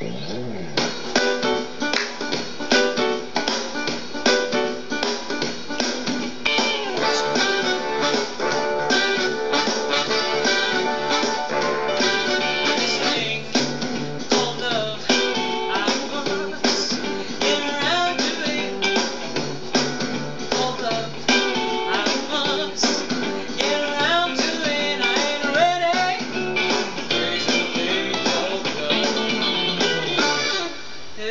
Mm-hmm.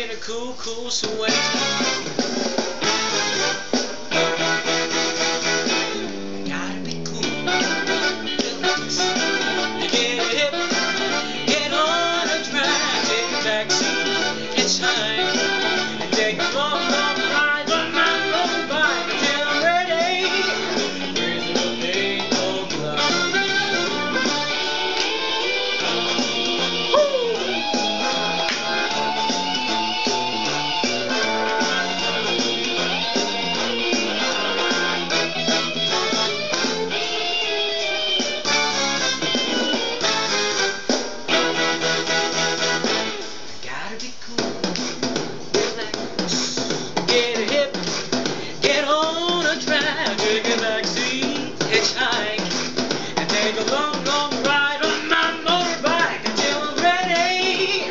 in a cool, cool sweat. Take a backseat, hitchhike, and take a long, long ride on my motorbike until I'm ready.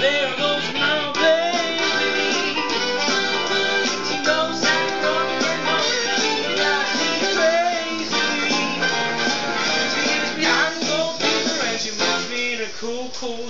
There goes my baby. She and drives me crazy. She and fever and she me in a cool, cool